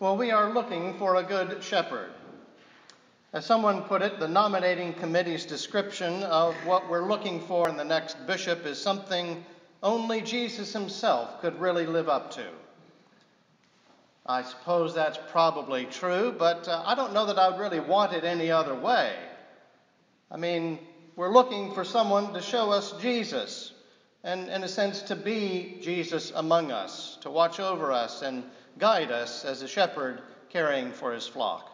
Well, we are looking for a good shepherd. As someone put it, the nominating committee's description of what we're looking for in the next bishop is something only Jesus himself could really live up to. I suppose that's probably true, but uh, I don't know that I would really want it any other way. I mean, we're looking for someone to show us Jesus, and in a sense, to be Jesus among us, to watch over us and guide us as a shepherd caring for his flock.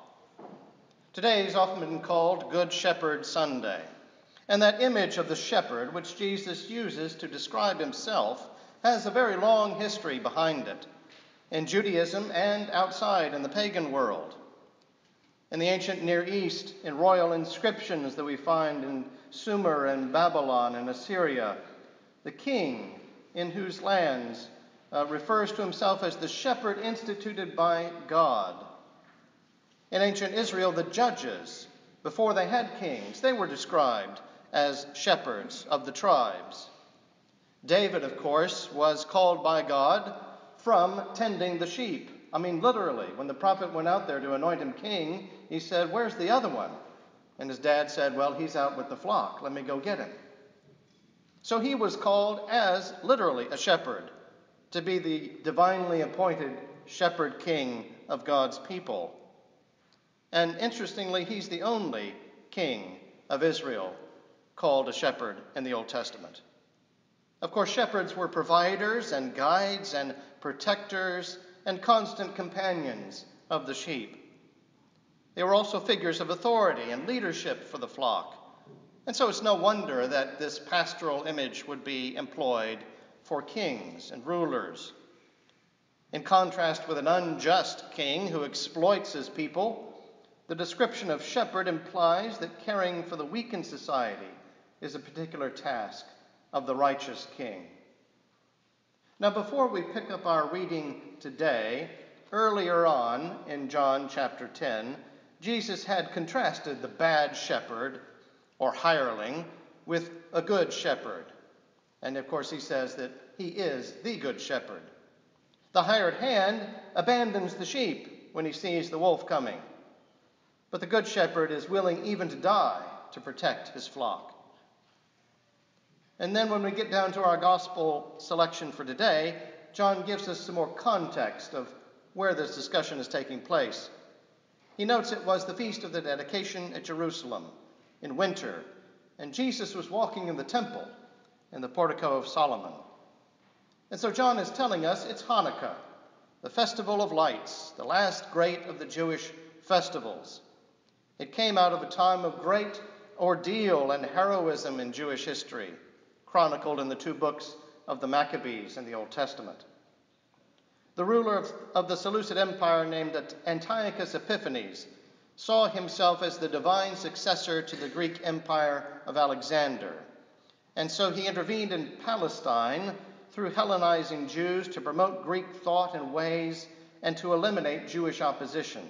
Today is often been called Good Shepherd Sunday, and that image of the shepherd, which Jesus uses to describe himself, has a very long history behind it in Judaism and outside in the pagan world. In the ancient Near East, in royal inscriptions that we find in Sumer and Babylon and Assyria, the king in whose lands uh, refers to himself as the shepherd instituted by God. In ancient Israel, the judges, before they had kings, they were described as shepherds of the tribes. David, of course, was called by God from tending the sheep. I mean, literally, when the prophet went out there to anoint him king, he said, Where's the other one? And his dad said, Well, he's out with the flock. Let me go get him. So he was called as literally a shepherd, to be the divinely appointed shepherd king of God's people. And interestingly, he's the only king of Israel called a shepherd in the Old Testament. Of course, shepherds were providers and guides and protectors and constant companions of the sheep. They were also figures of authority and leadership for the flock. And so it's no wonder that this pastoral image would be employed for kings and rulers. In contrast with an unjust king who exploits his people, the description of shepherd implies that caring for the weak in society is a particular task of the righteous king. Now, before we pick up our reading today, earlier on in John chapter 10, Jesus had contrasted the bad shepherd or hireling with a good shepherd. And of course, he says that he is the good shepherd. The hired hand abandons the sheep when he sees the wolf coming, but the good shepherd is willing even to die to protect his flock. And then when we get down to our gospel selection for today, John gives us some more context of where this discussion is taking place. He notes it was the feast of the dedication at Jerusalem in winter, and Jesus was walking in the temple in the portico of Solomon. And so John is telling us it's Hanukkah, the festival of lights, the last great of the Jewish festivals. It came out of a time of great ordeal and heroism in Jewish history, chronicled in the two books of the Maccabees in the Old Testament. The ruler of, of the Seleucid Empire, named Antiochus Epiphanes, saw himself as the divine successor to the Greek Empire of Alexander. And so he intervened in Palestine through Hellenizing Jews to promote Greek thought and ways and to eliminate Jewish opposition.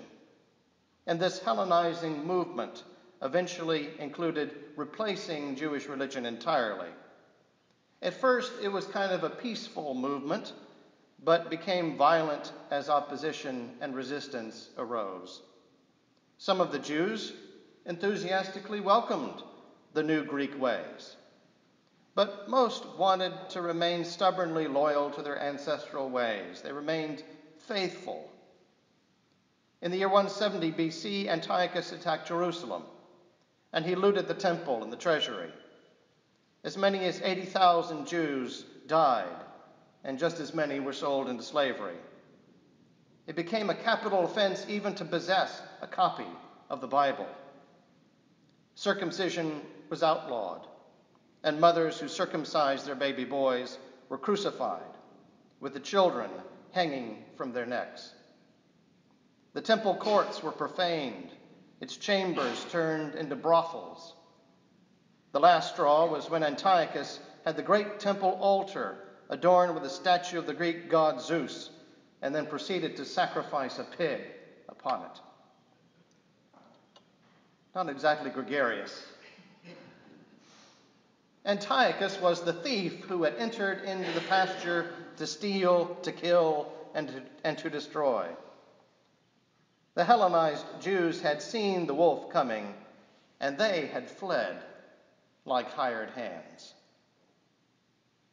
And this Hellenizing movement eventually included replacing Jewish religion entirely. At first, it was kind of a peaceful movement but became violent as opposition and resistance arose. Some of the Jews enthusiastically welcomed the new Greek ways, but most wanted to remain stubbornly loyal to their ancestral ways. They remained faithful. In the year 170 BC, Antiochus attacked Jerusalem, and he looted the temple and the treasury. As many as 80,000 Jews died and just as many were sold into slavery. It became a capital offense even to possess a copy of the Bible. Circumcision was outlawed, and mothers who circumcised their baby boys were crucified, with the children hanging from their necks. The temple courts were profaned, its chambers turned into brothels. The last straw was when Antiochus had the great temple altar adorned with a statue of the Greek god Zeus, and then proceeded to sacrifice a pig upon it. Not exactly gregarious. Antiochus was the thief who had entered into the pasture to steal, to kill, and to, and to destroy. The Hellenized Jews had seen the wolf coming, and they had fled like hired hands.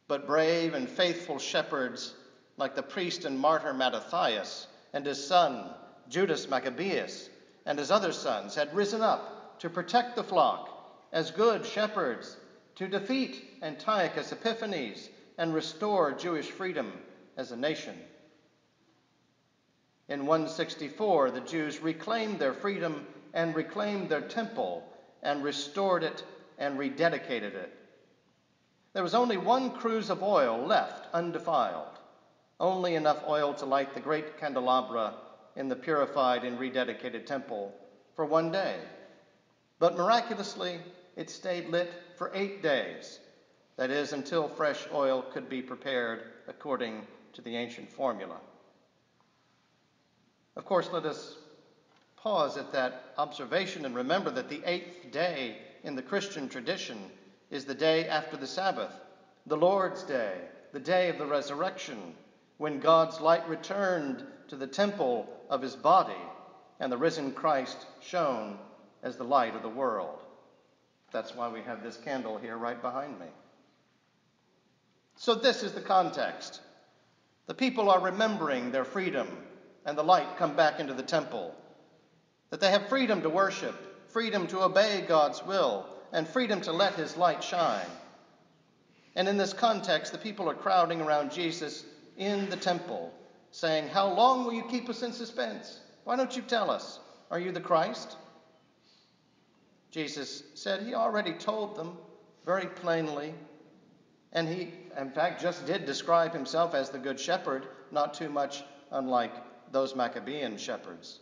But brave and faithful shepherds, like the priest and martyr Mattathias and his son Judas Maccabeus and his other sons, had risen up to protect the flock as good shepherds, to defeat Antiochus Epiphanes and restore Jewish freedom as a nation. In 164, the Jews reclaimed their freedom and reclaimed their temple and restored it and rededicated it. There was only one cruse of oil left undefiled, only enough oil to light the great candelabra in the purified and rededicated temple for one day. But miraculously, it stayed lit for eight days, that is, until fresh oil could be prepared according to the ancient formula. Of course, let us pause at that observation and remember that the eighth day in the Christian tradition is the day after the Sabbath, the Lord's Day, the day of the resurrection, when God's light returned to the temple of his body and the risen Christ shone as the light of the world. That's why we have this candle here right behind me. So, this is the context. The people are remembering their freedom and the light come back into the temple. That they have freedom to worship, freedom to obey God's will, and freedom to let his light shine. And in this context, the people are crowding around Jesus in the temple, saying, How long will you keep us in suspense? Why don't you tell us? Are you the Christ? Jesus said he already told them very plainly, and he, in fact, just did describe himself as the Good Shepherd, not too much unlike those Maccabean shepherds.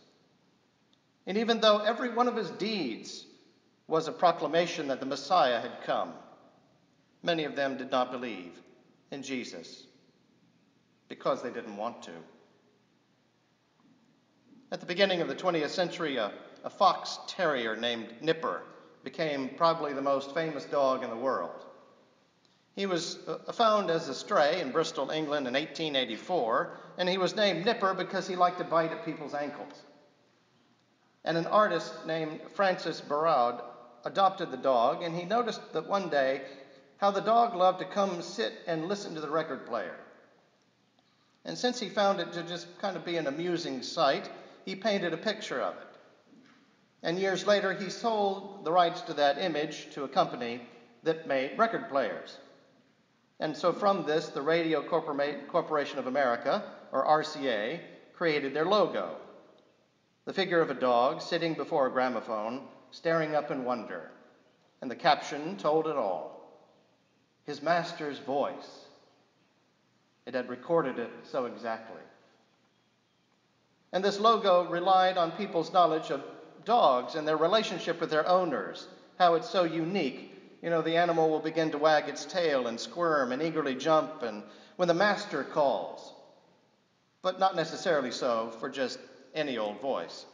And even though every one of his deeds was a proclamation that the Messiah had come, many of them did not believe in Jesus because they didn't want to. At the beginning of the 20th century, a, a fox terrier named Nipper became probably the most famous dog in the world. He was uh, found as a stray in Bristol, England in 1884, and he was named Nipper because he liked to bite at people's ankles. And an artist named Francis Barraud adopted the dog, and he noticed that one day how the dog loved to come sit and listen to the record player. And since he found it to just kind of be an amusing sight, he painted a picture of it. And years later, he sold the rights to that image to a company that made record players. And so from this, the Radio Corporation of America, or RCA, created their logo the figure of a dog sitting before a gramophone, staring up in wonder. And the caption told it all his master's voice. It had recorded it so exactly. And this logo relied on people's knowledge of dogs and their relationship with their owners, how it's so unique you know, the animal will begin to wag its tail and squirm and eagerly jump and when the master calls. But not necessarily so for just any old voice.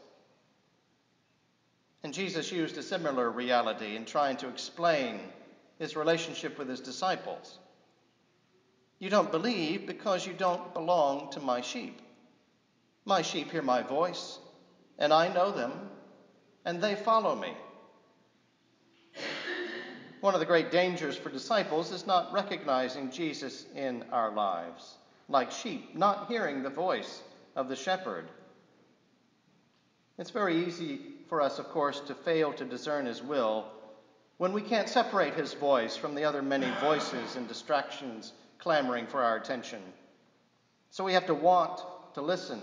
And Jesus used a similar reality in trying to explain his relationship with his disciples. You don't believe because you don't belong to my sheep. My sheep hear my voice, and I know them, and they follow me. One of the great dangers for disciples is not recognizing Jesus in our lives, like sheep, not hearing the voice of the shepherd. It's very easy for us, of course, to fail to discern his will when we can't separate his voice from the other many voices and distractions clamoring for our attention. So we have to want to listen,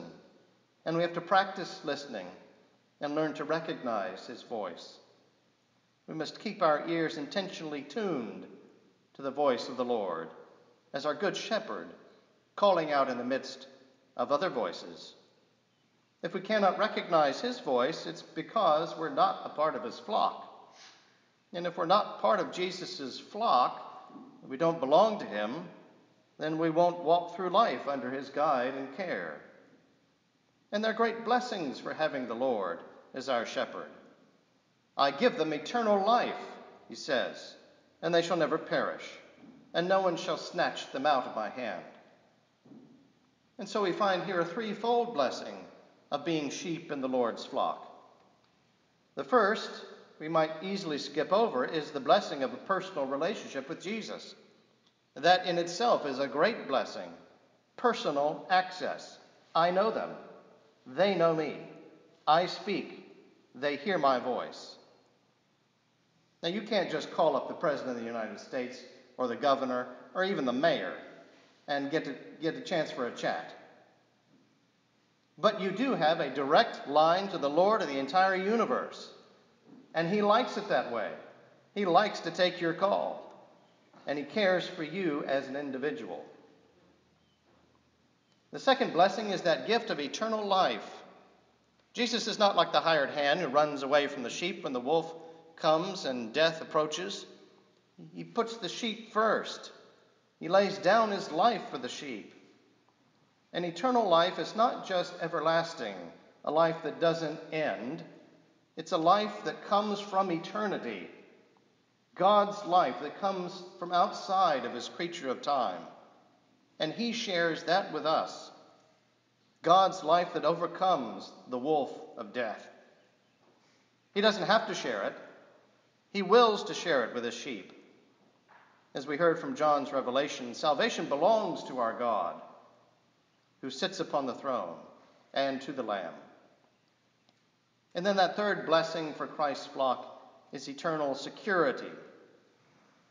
and we have to practice listening and learn to recognize his voice. We must keep our ears intentionally tuned to the voice of the Lord as our good shepherd, calling out in the midst of other voices. If we cannot recognize his voice, it's because we're not a part of his flock. And if we're not part of Jesus' flock, we don't belong to him, then we won't walk through life under his guide and care. And there are great blessings for having the Lord as our shepherd. I give them eternal life, he says, and they shall never perish, and no one shall snatch them out of my hand. And so we find here a threefold blessing of being sheep in the Lord's flock. The first, we might easily skip over, is the blessing of a personal relationship with Jesus. That in itself is a great blessing. Personal access. I know them. They know me. I speak. They hear my voice. Now, you can't just call up the President of the United States or the governor or even the mayor and get, to, get a chance for a chat. But you do have a direct line to the Lord of the entire universe. And He likes it that way. He likes to take your call. And He cares for you as an individual. The second blessing is that gift of eternal life. Jesus is not like the hired hand who runs away from the sheep when the wolf comes and death approaches. He puts the sheep first. He lays down his life for the sheep. And eternal life is not just everlasting, a life that doesn't end. It's a life that comes from eternity. God's life that comes from outside of his creature of time. And he shares that with us. God's life that overcomes the wolf of death. He doesn't have to share it, he wills to share it with his sheep. As we heard from John's revelation, salvation belongs to our God, who sits upon the throne, and to the Lamb. And then that third blessing for Christ's flock is eternal security.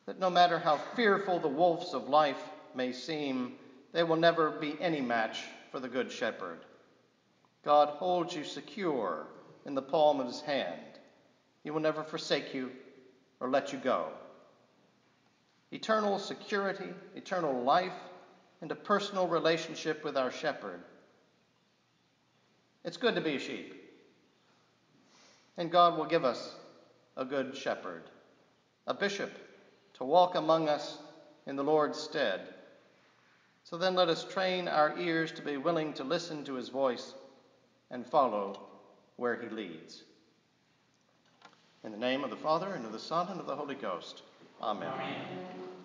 That no matter how fearful the wolves of life may seem, they will never be any match for the Good Shepherd. God holds you secure in the palm of his hand. He will never forsake you or let you go. Eternal security, eternal life, and a personal relationship with our shepherd. It's good to be a sheep. And God will give us a good shepherd, a bishop to walk among us in the Lord's stead. So then let us train our ears to be willing to listen to his voice and follow where he leads. In the name of the Father, and of the Son, and of the Holy Ghost. Amen. Amen.